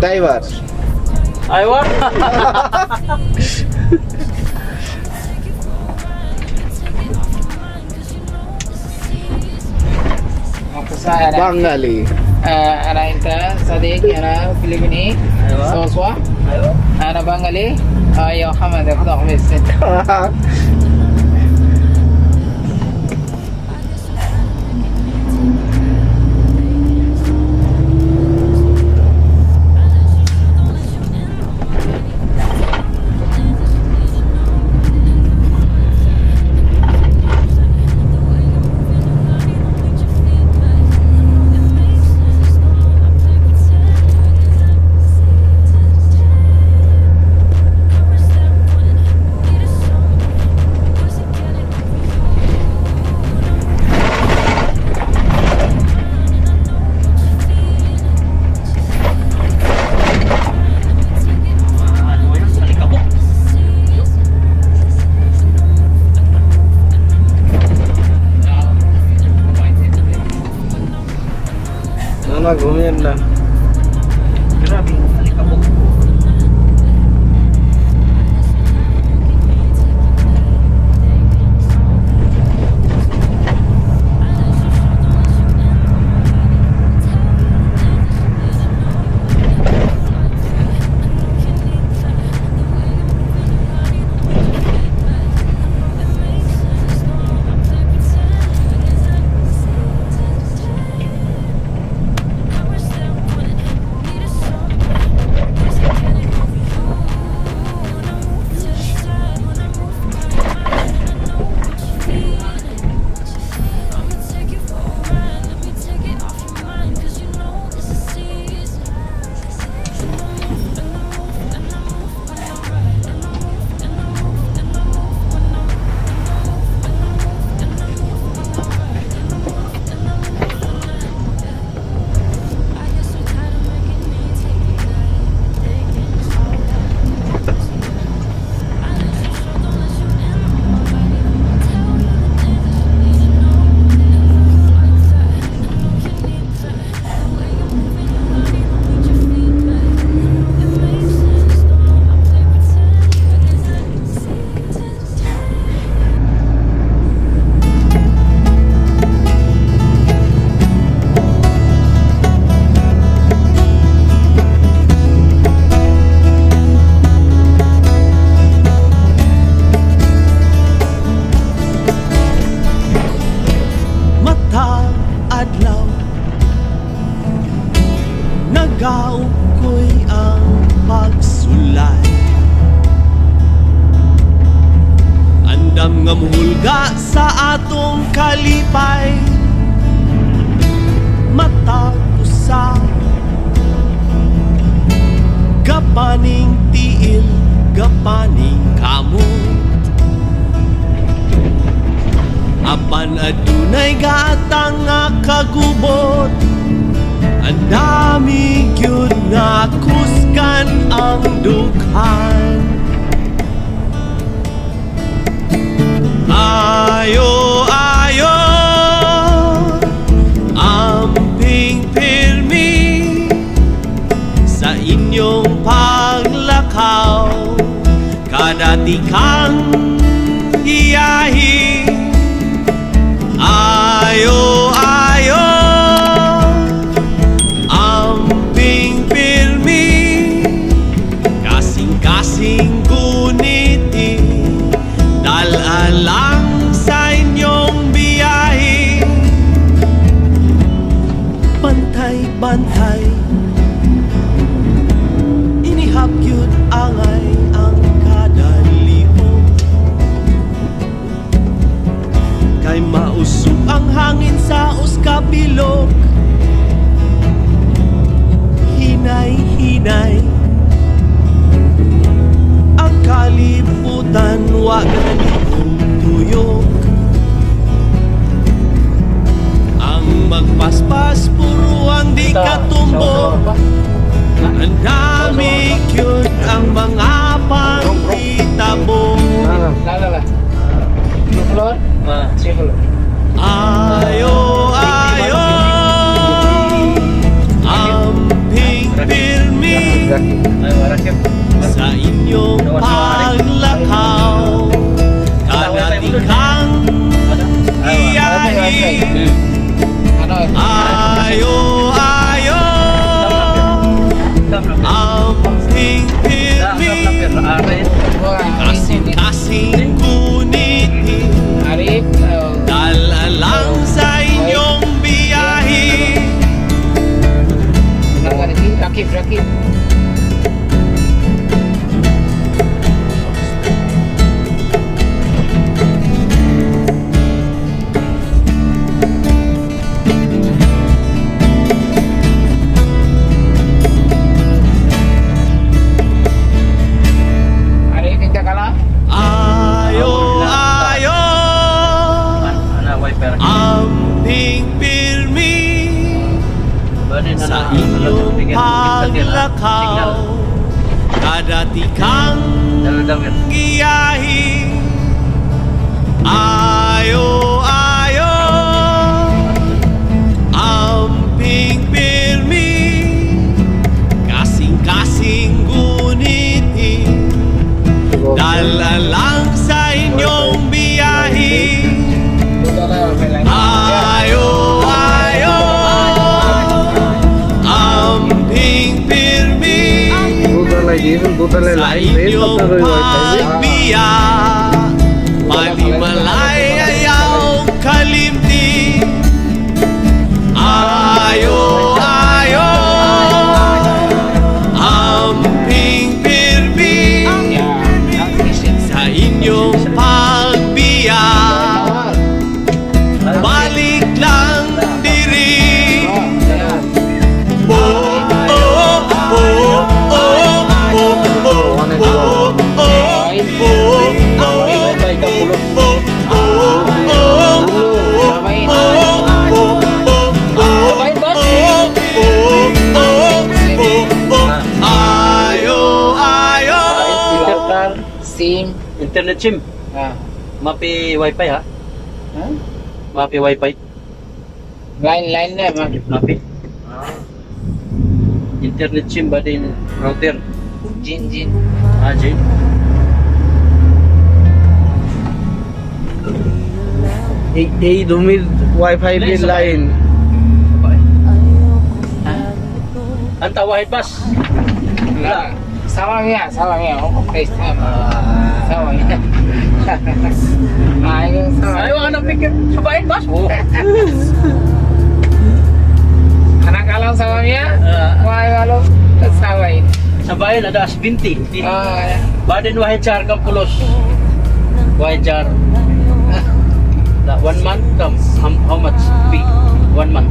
Diver. I bangali. Bangali. Eh, ana inta sadik ana filipini. Soswa. Ana bangali. Ayo, kamu dapat dong, Miss. ঘুমিয়েন না Atong kalipay Mata usa Gapaning tiil, gapaning kamot Apan adunay gatang nga kagubot Ang dami gyud nga kuskan ang dughan ayo Africa. Pas puruan di Katumbo. Ang dami cute ang mga pangitabo Ayo, ayo. Ang pingpirmi Sa inyong paglakaw Kada tikang iyahin Ayo, ayo, amping pilih kasih-kasih kuniti dalalang sa inyong biyahe. Rakip, rakip. Tú dale like, listo, SIM. Internet SIM. Ah. Mapi wifi ha? Hah? Mapi wifi. Line line na mah. Mapi. Internet SIM ba din router? Jin jin. Ah, Jin. এই এই জমির ওয়াইফাই এর line Anta wahid bas. 사왕이야 사왕이야 sama, 사왕이야 ya, 사왕 ayo anak pikir. Cobain bos, anak kalau sawangnya uh. Eh. kalau sawai sabain ada asbinti badan oh, ya. badan wahijar kampulos wahijar nah, one month um, how, much? One month.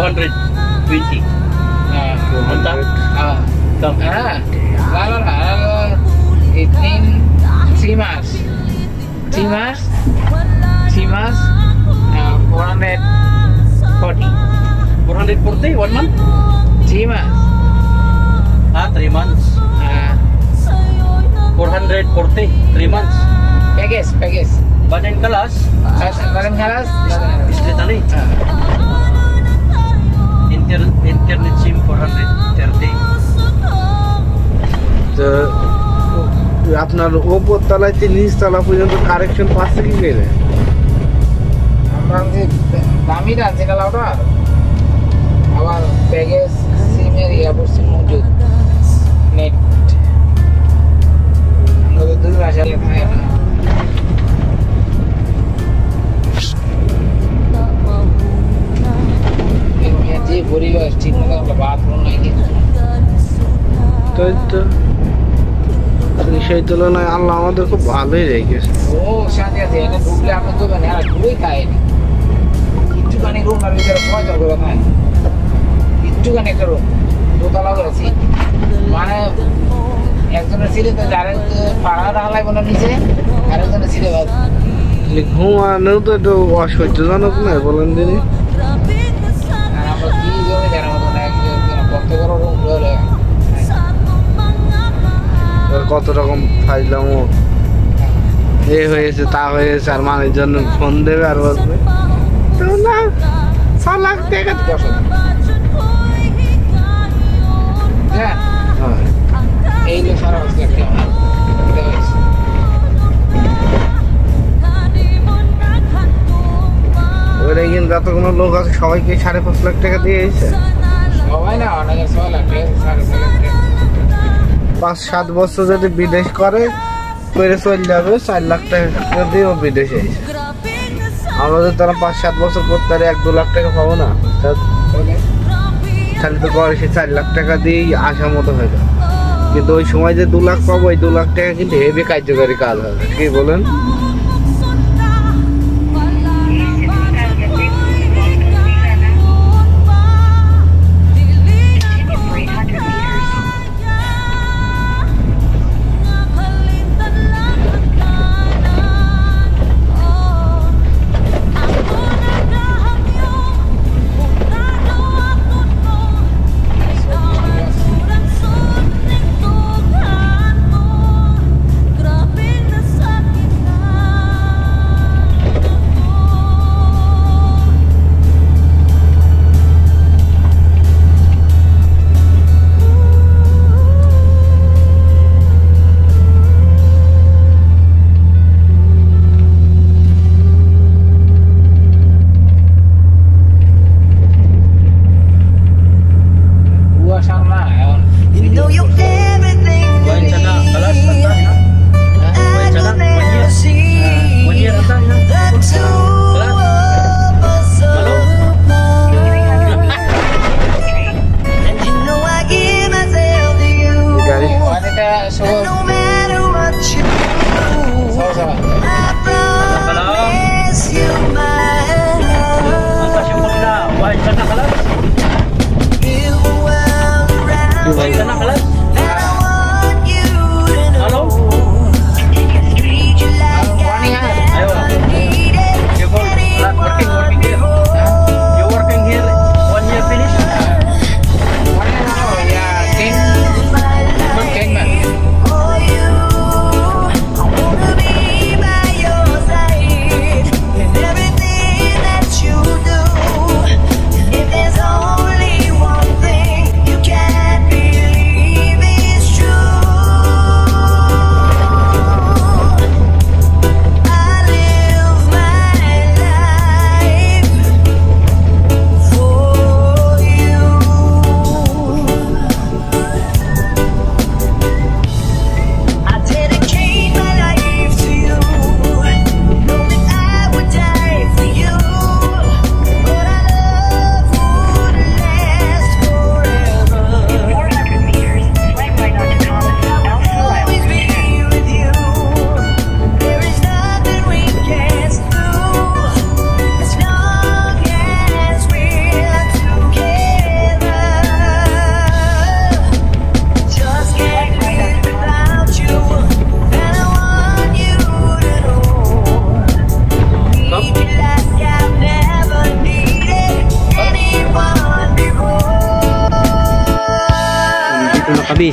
220. nah. Anta? Ah. Kam. Ah, lalu lalu itnin Simas, Simas, Simas, uh, 440, 440 one month? Simas, Ah, 3 months. uh, 440 3 months. Baden kelas Barang kalas, istri tadi. Inter, internetsim 413. তো আপনার ওপর তলাইতে নিচ তলা পর্যন্ত কারেকশন পাচ্ছে কি করে? দামিটা যেগুলো ওটা আমার ব্যাগে সিমের ইয়া পড়ছে মজুদ। নেট নতুন আসলে তুলনায় আল্লাহ আমাদের খুব ভালোই রেখেছে। ও শান্তি আছে এখানে ঢুকলে তো মানে আর ঢুকেই খাইনি কিচ্ছুখানি রুম আর ভিতরে পয়সা করে খাই কিচ্ছুখানি একটা রুম দোতলা করেছি। মানে একজনের সিটে তো যারা পাড়া রাখা লাগবে নিচে আরেকজনের সিটে বাদ। ঘুমানো তো একটু অসহ্যজনক নয় বলেন দিদি আর আমরা কি জমি একজন কত রুম ধরে আর কত রকম ফাইলাম ও। এ হয়েছে তা হয়েছে আর মানের জন্য ফোন দেবে আর বলবে। তো না ছ লাখ টাকা দশ হ্যাঁ। এই সারা একটা এটা হয়েছে। ওইটা লোক আছে সবাইকে সাড়ে পাঁচ লাখ টাকা দিয়ে এসেছে সবাই না অনেকের ছয় লাখ টাকা সাড়ে ছয় লাখ টাকা। পাঁচ সাত বছর যদি বিদেশ করে করে চলে যাবে, চার লাখ টাকা দিয়ে ও বিদেশে এসে আমরা যদি তারা পাঁচ সাত বছর করতে এক দু লাখ টাকা পাবো না। তাহলে তো করে সে চার লাখ টাকা দিয়েই আসা মতো হয়ে যাবে। কিন্তু ওই সময় যে দু লাখ পাবো, ওই দু লাখ টাকা কিন্তু হেভি কার্যকারী কাজ হবে। কি বলেন?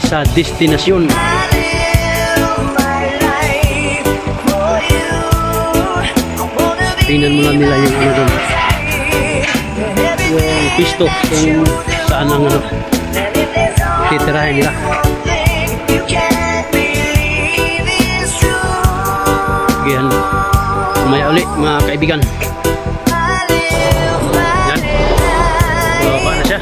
sa destinasyon. Tingnan mo lang nila yung ano doon. Yung pisto kung saan ang ano. Titirahin nila. Gayan. Umaya ulit mga kaibigan. Yan. Baba na siya.